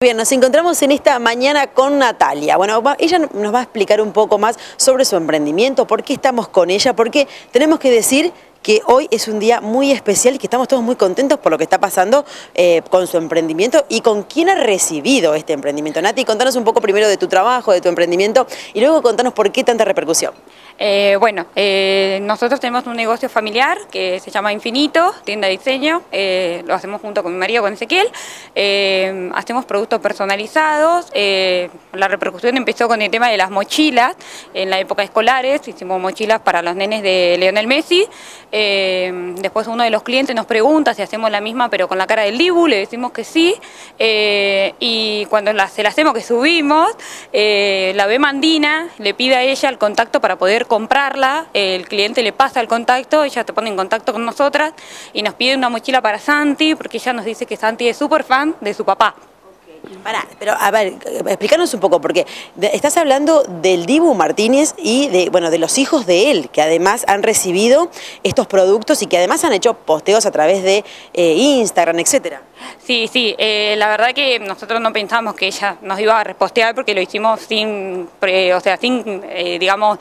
Bien, nos encontramos en esta mañana con Natalia. Bueno, ella nos va a explicar un poco más sobre su emprendimiento, por qué estamos con ella, porque tenemos que decir que hoy es un día muy especial y que estamos todos muy contentos por lo que está pasando eh, con su emprendimiento y con quién ha recibido este emprendimiento. Nati, contanos un poco primero de tu trabajo, de tu emprendimiento y luego contanos por qué tanta repercusión. Eh, bueno, eh, nosotros tenemos un negocio familiar que se llama Infinito, tienda de diseño, eh, lo hacemos junto con mi marido, con Ezequiel, hacemos productos personalizados, la repercusión empezó con el tema de las mochilas, en la época escolares hicimos mochilas para los nenes de Leonel Messi, después uno de los clientes nos pregunta si hacemos la misma pero con la cara del Dibu, le decimos que sí, y cuando se la hacemos que subimos, la ve Mandina, le pide a ella el contacto para poder comprarla, el cliente le pasa el contacto, ella te pone en contacto con nosotras y nos pide una mochila para Santi, porque ella nos dice que Santi es súper fan de su papá. Pará, pero a ver, explícanos un poco, porque estás hablando del Dibu Martínez y de, bueno, de los hijos de él, que además han recibido estos productos y que además han hecho posteos a través de eh, Instagram, etcétera. Sí, sí, eh, la verdad que nosotros no pensamos que ella nos iba a repostear porque lo hicimos sin, o sea, sin, eh, digamos,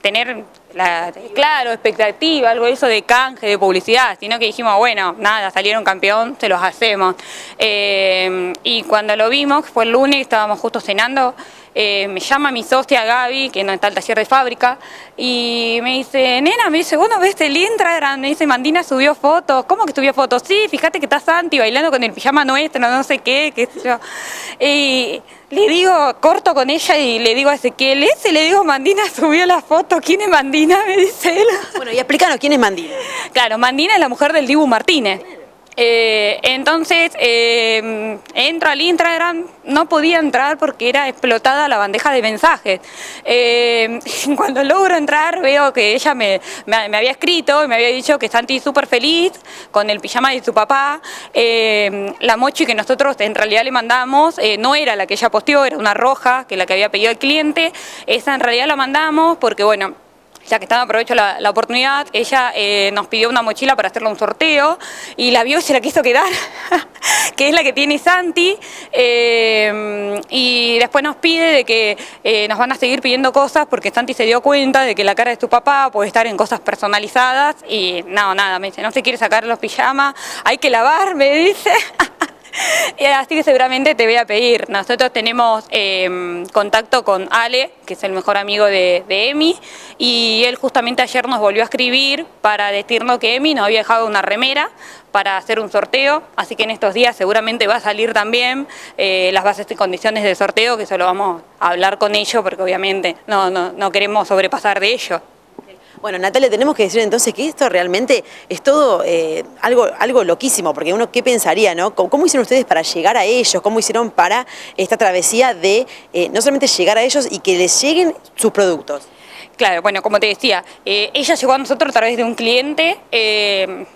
tener la, claro, expectativa, algo de eso de canje, de publicidad, sino que dijimos, bueno, nada, salieron campeón, se los hacemos. Eh, y cuando lo vimos, fue el lunes, estábamos justo cenando, eh, me llama mi socia Gaby, que no está el taller de fábrica, y me dice, nena, me dice, ¿vos no ves el Instagram? Me dice, Mandina subió fotos. ¿Cómo que subió fotos? Sí, fíjate que está Santi bailando con el pijama nuestro, no sé qué, qué sé yo. Y le digo, corto con ella y le digo a Ezequiel, ese le digo, Mandina subió la foto, ¿quién es Mandina? Me dice él. Bueno, y explícanos, ¿quién es Mandina? Claro, Mandina es la mujer del Dibu Martínez. Eh, entonces, eh, entro al Instagram, no podía entrar porque era explotada la bandeja de mensajes. Eh, cuando logro entrar, veo que ella me, había escrito y me había dicho que Santi súper feliz con el pijama de su papá. la mochi que nosotros en realidad le mandamos no era la que ella posteó, era una roja, que la que había pedido el cliente. Esa en realidad la mandamos porque, bueno, ya que estaba aprovecho la, oportunidad, ella eh, nos pidió una mochila para hacerle un sorteo y la vio y se la quiso quedar, que es la que tiene Santi, eh, y después nos pide de que eh, nos van a seguir pidiendo cosas porque Santi se dio cuenta de que la cara de tu papá puede estar en cosas personalizadas y no, nada, me dice, no se quiere sacar los pijamas, hay que lavar, me dice. Así que seguramente te voy a pedir. Nosotros tenemos em, contacto con Ale, que es el mejor amigo de, Emi, y él justamente ayer nos volvió a escribir para decirnos que Emi nos había dejado una remera para hacer un sorteo, así que en estos días seguramente va a salir también eh, las bases y condiciones de sorteo, que se lo vamos a hablar con ellos, porque obviamente no, no, no queremos sobrepasar de ellos. Bueno, Natalia, tenemos que decir entonces que esto realmente es todo eh, algo, algo loquísimo, porque uno, ¿qué pensaría, no? ¿Cómo, hicieron ustedes para llegar a ellos? ¿Cómo hicieron para esta travesía de eh, no solamente llegar a ellos y que les lleguen sus productos? Claro, bueno, como te decía, eh, ella llegó a nosotros a través de un cliente,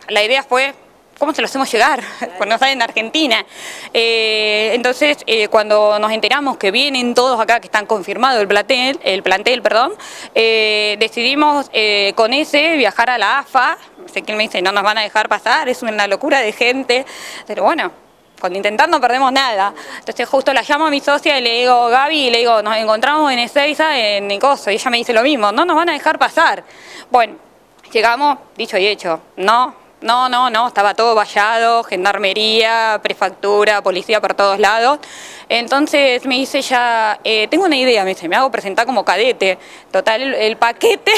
la idea fue ¿cómo se lo hacemos llegar? Cuando salen en Argentina. Eh, entonces, eh, cuando nos enteramos que vienen todos acá, que están confirmados el plantel, el plantel perdón, eh, decidimos con ese viajar a la AFA. Sé que él me dice, no nos van a dejar pasar, es una locura de gente. Pero bueno, con intentar no perdemos nada. Entonces justo la llamo a mi socia y le digo, Gaby, y le digo, nos encontramos en Ezeiza, en Nicoso, y ella me dice lo mismo, no nos van a dejar pasar. Bueno, llegamos, dicho y hecho, no, no, no, no, estaba todo vallado, gendarmería, prefectura, policía por todos lados. Entonces me dice ya, eh, tengo una idea, me dice, me hago presentar como cadete. Total, el, paquete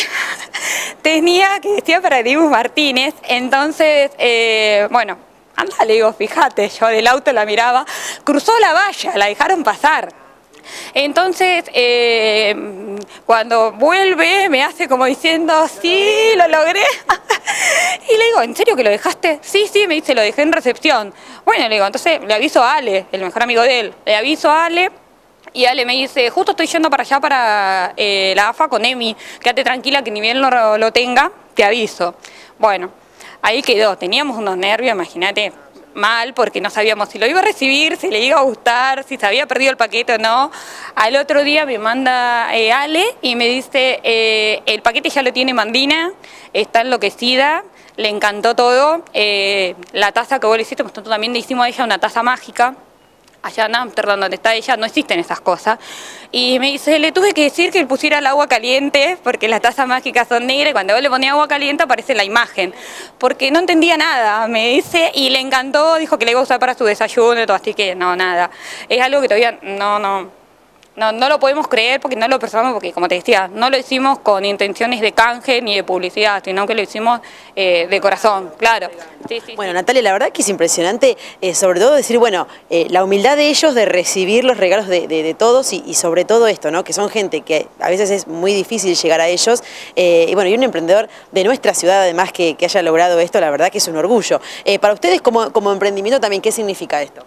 tenía que decía para Dibu Martínez. Entonces, eh, bueno, anda, le digo, fíjate, yo del auto la miraba, cruzó la valla, la dejaron pasar. Entonces, eh, cuando vuelve, me hace como diciendo, sí, lo logré. y le digo, ¿en serio que lo dejaste? Sí, sí, me dice, lo dejé en recepción. Bueno, le digo, entonces le aviso a Ale, el mejor amigo de él. Le aviso a Ale. Y Ale me dice, justo estoy yendo para allá para eh, la AFA con Emi, quédate tranquila que ni bien lo, lo tenga, te aviso. Bueno, ahí quedó, teníamos unos nervios, imagínate, mal porque no sabíamos si lo iba a recibir, si le iba a gustar, si se había perdido el paquete o no. Al otro día me manda eh, Ale y me dice, eh, el paquete ya lo tiene Mandina, está enloquecida, le encantó todo. Eh, la taza que vos le hiciste, pues nosotros también le hicimos a ella una taza mágica allá en Amsterdam, donde está ella, no existen esas cosas. Y me dice, le tuve que decir que pusiera el agua caliente, porque las tazas mágicas son negras, y cuando vos le ponía agua caliente aparece la imagen, porque no entendía nada, me dice, y le encantó, dijo que le iba a usar para su desayuno y todo, así que no, nada. Es algo que todavía no, no no, no lo podemos creer porque no lo pensamos, porque como te decía, no lo hicimos con intenciones de canje ni de publicidad, sino que lo hicimos eh, de corazón, claro. bueno, Natalia, la verdad que es impresionante, eh, sobre todo decir, bueno, eh, la humildad de ellos de recibir los regalos de, todos y, sobre todo esto, ¿no? Que son gente que a veces es muy difícil llegar a ellos. y bueno, y un emprendedor de nuestra ciudad, además, que, haya logrado esto, la verdad que es un orgullo. para ustedes, como, como emprendimiento, también, ¿qué significa esto?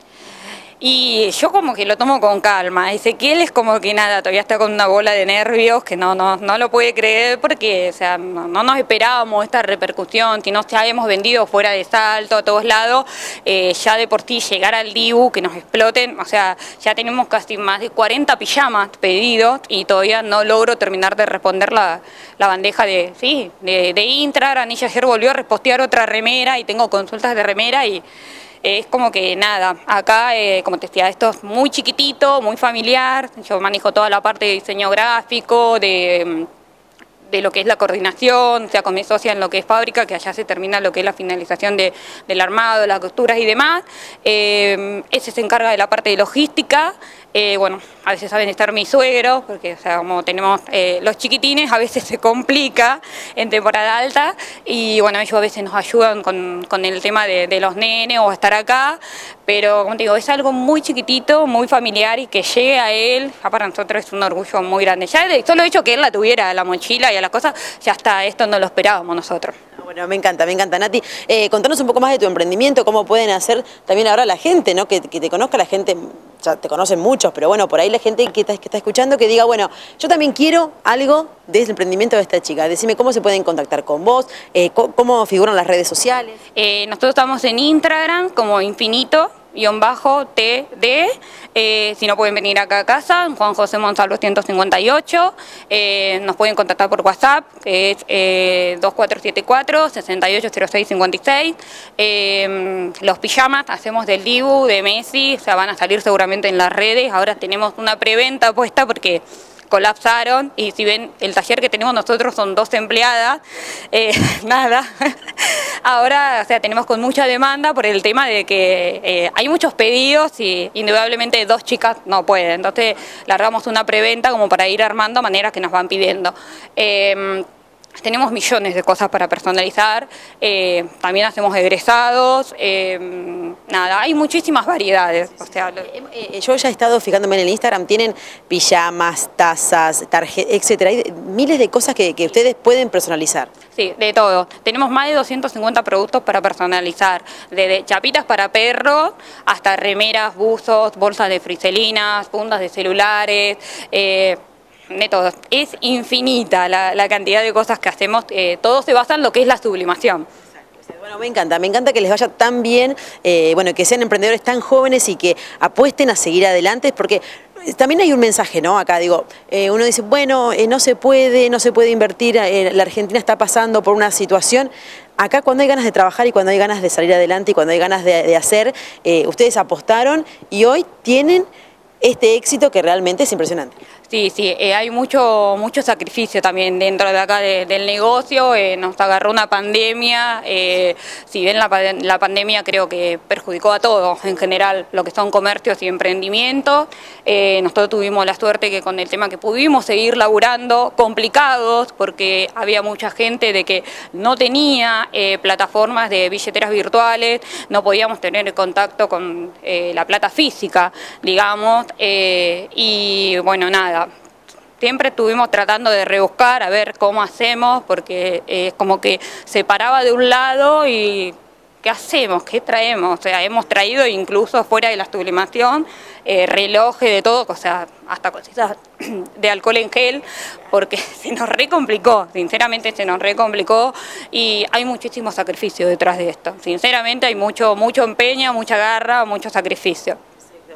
Y yo como que lo tomo con calma. Ezequiel es como que nada, todavía está con una bola de nervios que no, no, no lo puede creer porque o sea, no, nos esperábamos esta repercusión, si no ya hemos vendido fuera de salto a todos lados, eh, ya de por ti llegar al Dibu, que nos exploten, o sea, ya tenemos casi más de 40 pijamas pedidos y todavía no logro terminar de responder la, bandeja de, sí, de, de Intra, Anilla ayer volvió a repostear otra remera y tengo consultas de remera y es como que nada, acá, eh, como te decía, esto es muy chiquitito, muy familiar, yo manejo toda la parte de diseño gráfico, de, de lo que es la coordinación, o sea, con mi socia en lo que es fábrica, que allá se termina lo que es la finalización de, del armado, las costuras y demás. Eh, ese se encarga de la parte de logística, eh, bueno, a veces saben estar mi suegro, porque o sea, como tenemos eh, los chiquitines, a veces se complica en temporada alta y bueno, ellos a veces nos ayudan con, el tema de, los nenes o estar acá, pero como te digo, es algo muy chiquitito, muy familiar y que llegue a él, para nosotros es un orgullo muy grande. Ya de solo hecho que él la tuviera, la mochila y a las cosas, ya está, esto no lo esperábamos nosotros. Bueno, me encanta, me encanta, Nati. Eh, contanos un poco más de tu emprendimiento, cómo pueden hacer también ahora la gente, ¿no? Que, te conozca la gente, ya te conocen muchos, pero bueno, por ahí la gente que está, escuchando que diga, bueno, yo también quiero algo del emprendimiento de esta chica. Decime cómo se pueden contactar con vos, eh, cómo, figuran las redes sociales. Eh, nosotros estamos en Instagram como Infinito, bajo TD, eh, si no pueden venir acá a casa, Juan José Monsalvo 158, eh, nos pueden contactar por WhatsApp, que es eh, 2474-680656, eh, los pijamas hacemos del Dibu, de Messi, o sea, van a salir seguramente en las redes, ahora tenemos una preventa puesta porque colapsaron y si ven el taller que tenemos nosotros son dos empleadas, eh, nada, ahora o sea, tenemos con mucha demanda por el tema de que eh, hay muchos pedidos y indudablemente dos chicas no pueden, entonces largamos una preventa como para ir armando a manera que nos van pidiendo. Em, tenemos millones de cosas para personalizar, eh, también hacemos egresados, eh, nada, hay muchísimas variedades. O sea, eh, yo ya he estado fijándome en el Instagram, tienen pijamas, tazas, tarjetas, etcétera, hay miles de cosas que, ustedes pueden personalizar. Sí, de todo. Tenemos más de 250 productos para personalizar, desde chapitas para perros hasta remeras, buzos, bolsas de friselinas, fundas de celulares, métodos. Es infinita la, cantidad de cosas que hacemos, eh, todo se basa en lo que es la sublimación. Bueno, me encanta, me encanta que les vaya tan bien, eh, bueno, que sean emprendedores tan jóvenes y que apuesten a seguir adelante, porque también hay un mensaje, ¿no? Acá digo, eh, uno dice, bueno, no se puede, no se puede invertir, la Argentina está pasando por una situación. Acá cuando hay ganas de trabajar y cuando hay ganas de salir adelante y cuando hay ganas de hacer, ustedes apostaron y hoy tienen este éxito que realmente es impresionante. Sí, sí, eh, hay mucho, mucho sacrificio también dentro de acá del negocio, eh, nos agarró una pandemia, eh, si bien la, la, pandemia creo que perjudicó a todos en general, lo que son comercios y emprendimientos, nosotros tuvimos la suerte que con el tema que pudimos seguir laburando, complicados, porque había mucha gente de que no tenía plataformas de billeteras virtuales, no podíamos tener contacto con la plata física, digamos, y bueno, nada, siempre estuvimos tratando de rebuscar a ver cómo hacemos, porque es como que se paraba de un lado y ¿qué hacemos? ¿Qué traemos? O sea, hemos traído incluso fuera de la sublimación eh, relojes de todo, o sea, hasta cositas de alcohol en gel, porque se nos recomplicó, sinceramente se nos recomplicó y hay muchísimo sacrificio detrás de esto. Sinceramente hay mucho, mucho empeño, mucha garra, mucho sacrificio.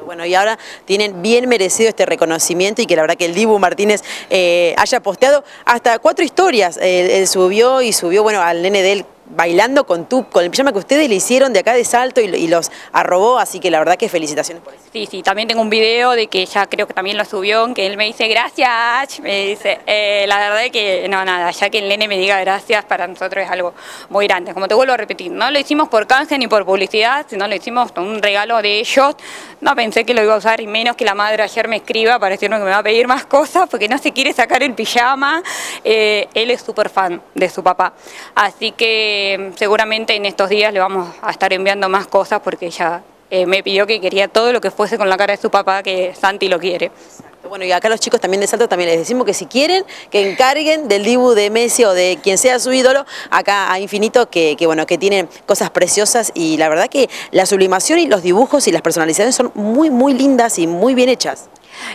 Bueno, y ahora tienen bien merecido este reconocimiento y que la verdad que el Dibu Martínez eh, haya posteado hasta cuatro historias. Él, subió y subió, bueno, al nene de él bailando con tu, con el pijama que ustedes le hicieron de acá de Salto y, los arrobó, así que la verdad que felicitaciones. Sí, sí, también tengo un video de que ya creo que también lo subió, que él me dice gracias, me dice, eh, la verdad que no, nada, ya que el nene me diga gracias para nosotros es algo muy grande, como te vuelvo a repetir, no lo hicimos por canje ni por publicidad, sino lo hicimos con un regalo de ellos, no pensé que lo iba a usar y menos que la madre ayer me escriba para decirme que me va a pedir más cosas porque no se quiere sacar el pijama, eh, él es súper fan de su papá, así que seguramente en estos días le vamos a estar enviando más cosas porque ella eh, me pidió que quería todo lo que fuese con la cara de su papá, que Santi lo quiere. Bueno, y acá los chicos también de Salto también les decimos que si quieren, que encarguen del dibu de Messi o de quien sea su ídolo, acá a Infinito, que, que bueno, que tienen cosas preciosas y la verdad que la sublimación y los dibujos y las personalizaciones son muy, muy lindas y muy bien hechas.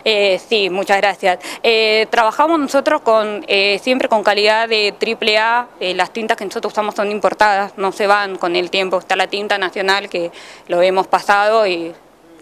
Eh, sí, muchas gracias. Eh, trabajamos nosotros con eh, siempre con calidad de triple A, las tintas que nosotros usamos son importadas, no se van con el tiempo, está la tinta nacional que lo hemos pasado y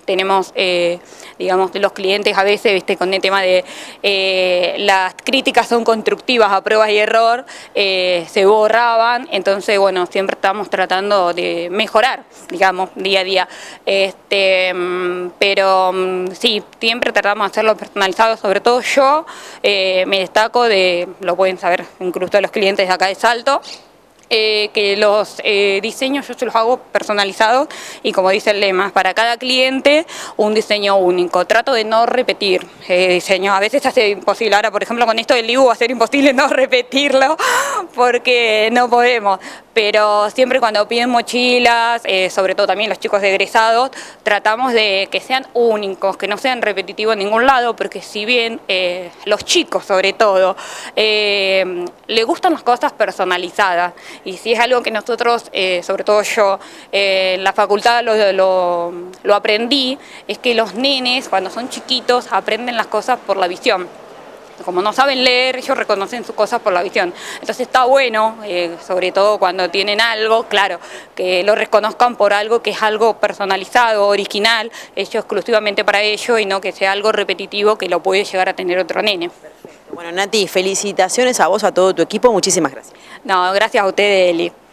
tenemos, eh, digamos, los clientes a veces, viste, con el tema de eh, las críticas son constructivas a pruebas y error, eh, se borraban, entonces, bueno, siempre estamos tratando de mejorar, digamos, día a día. Este, mm, pero mm, sí, siempre tratamos de hacerlo personalizado, sobre todo yo me destaco de, lo pueden saber incluso los clientes de acá de Salto, eh, que los eh, diseños yo se los hago personalizados y como dice el lema, para cada cliente un diseño único. Trato de no repetir eh, diseños. A veces hace imposible. Ahora, por ejemplo, con esto del Ibu va a ser imposible no repetirlo porque no podemos. Pero siempre cuando piden mochilas, eh, sobre todo también los chicos egresados, tratamos de que sean únicos, que no sean repetitivos en ningún lado, porque si bien los chicos sobre todo le gustan las cosas personalizadas, y si es algo que nosotros, eh, sobre todo yo, en la facultad lo, lo, aprendí, es que los nenes cuando son chiquitos aprenden las cosas por la visión como no saben leer, ellos reconocen sus cosas por la visión. Entonces está bueno, eh, sobre todo cuando tienen algo, claro, que lo reconozcan por algo que es algo personalizado, original, hecho exclusivamente para ellos y no que sea algo repetitivo que lo puede llegar a tener otro nene. Bueno, Nati, felicitaciones a vos, a todo tu equipo, muchísimas gracias. No, gracias a ustedes, Eli.